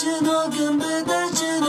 vereli Çınakım bede çınakım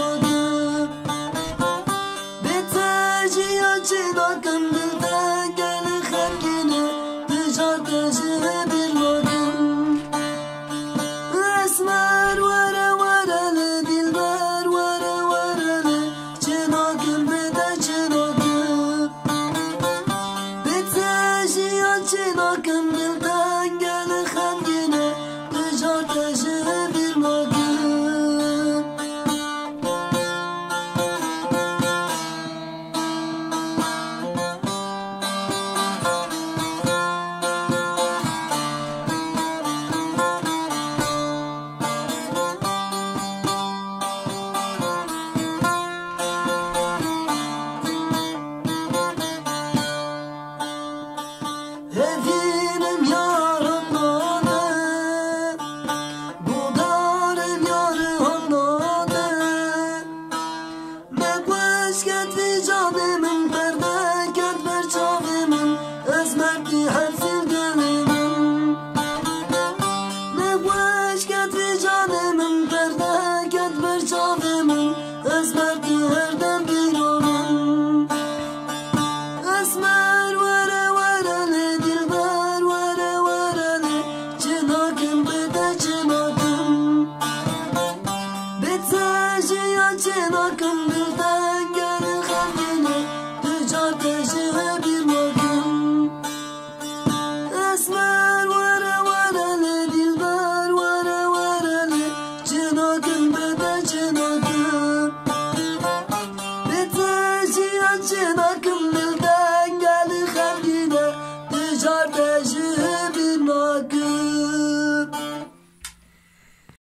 Hepsil gelimin Me kueş ketvi cavimin Perde ketver cavimin Ezmerti herden bir onun. Esmer vere vereli dilber vere vereli Çınakım bede çınakım Bitse ya çınakım dilden için akıllıldan gelir her güne. Düşer peşin